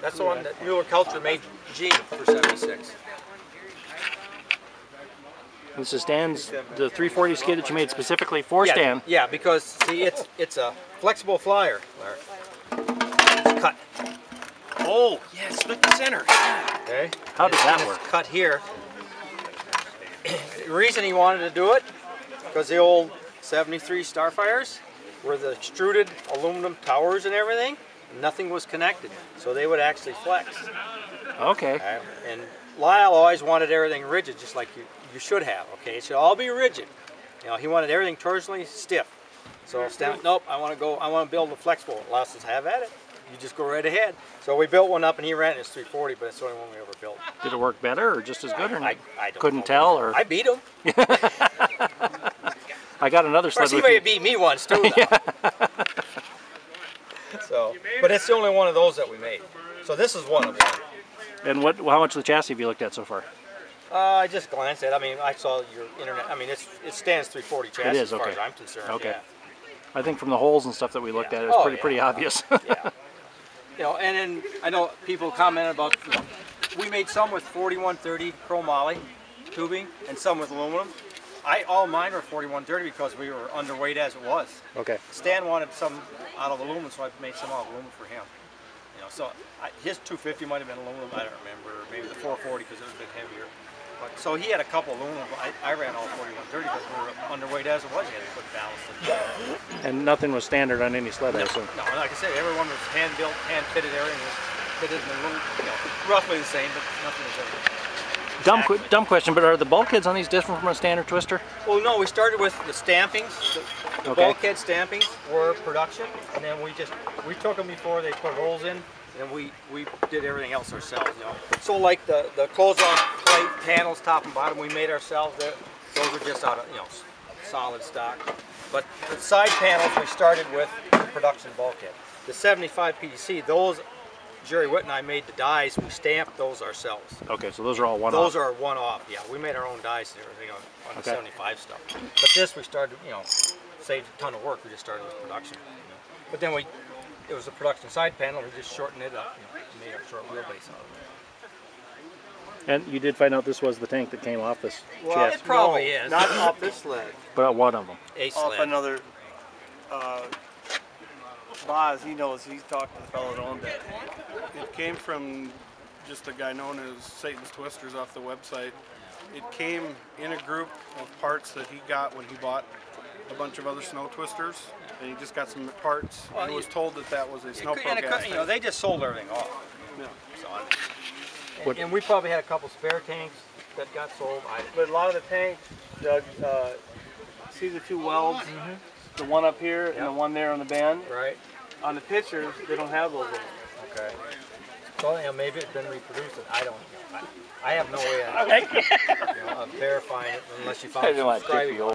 That's the one that Mueller Culture made Gene for 76. This is Stan's, the 340 skid that you made specifically for yeah, Stan. Yeah, because see, it's it's a flexible flyer. Larry. It's cut. Oh, yeah, split the center. Okay. How does that work? Cut here. the reason he wanted to do it, because the old 73 Starfires were the extruded aluminum towers and everything. Nothing was connected, so they would actually flex. Okay. And Lyle always wanted everything rigid, just like you, you should have. Okay, it should all be rigid. You know, he wanted everything torsionally stiff. So Stan, nope, I want to go. I want to build a flexible. Lyle says, have at it. You just go right ahead. So we built one up, and he ran it. It's 340, but it's the only one we ever built. Did it work better or just as good? Or I, I don't couldn't know. tell? Or I beat him. I got another Of sled course, he with may me. have beat me once too. so, but it's the only one of those that we made. So this is one of them. And what? How much of the chassis have you looked at so far? Uh, I just glanced at. it. I mean, I saw your internet. I mean, it's it stands 340 chassis is, as far okay. as I'm concerned. Okay. Yeah. I think from the holes and stuff that we looked Yeah. at, it was Oh, pretty yeah. pretty obvious. yeah. You know, and then I know people comment about. You know, we made some with 4130 chromoly tubing and some with aluminum. I all mine were 4130 because we were underweight as it was. okay. Stan wanted some out of aluminum, so I made some out of aluminum for him. You know, so I, his 250 might have been aluminum. I don't remember. Maybe the 440 because it was a bit heavier. But so he had a couple aluminum. but I, I ran all 4130 because we were underweight as it was. You had to put ballast in. And nothing was standard on any sled, I assume. No, like I said, everyone was hand built, hand fitted. Everything was fitted in a little, you know, roughly the same, but nothing was ever. Dumb, qu- dumb question, but are the bulkheads on these different from a standard twister? Well, no, we started with the stampings. The, the Okay. bulkhead stampings were production, and then we just we took them before they put holes in, and we we did everything else ourselves. You know, so like the the close-off plate panels, top and bottom, we made ourselves. They're- Those are just out of you know solid stock. But the side panels we started with the production bulkhead. The 75 PDC, those Jerry Witt and I made the dies. We stamped those ourselves. Okay, so those are all one Those off. Those are one-off, yeah. We made our own dies and everything on, on the 75 stuff. But this we started, you know, saved a ton of work. We just started with production. You know. But then we, it was a production side panel. We just shortened it up, you know, made a short wheelbase out of it. And you did find out this was the tank that came off this Well, chassis. it probably is. Not off this sled. But one of them. A Off sled. another. Uh, Boz, he knows. He's talked to the fellow that owned it. It came from just a guy known as Satan's Twisters off the website. It came in a group of parts that he got when he bought a bunch of other snow twisters, and he just got some parts Well, and was told that that was a snow could- and it could- you know, they just sold everything off. Yeah. So, I mean, What- and, and we probably had a couple spare tanks that got sold. I, But a lot of the tanks, Doug, uh, see the two welds? The one up here and the one there on the band. right? On the pictures, they don't have those them. Okay. So you know, maybe it's been reproduced. and I don't. I, I have no way of, you know, of verifying it unless you find. I know, I subscribing. think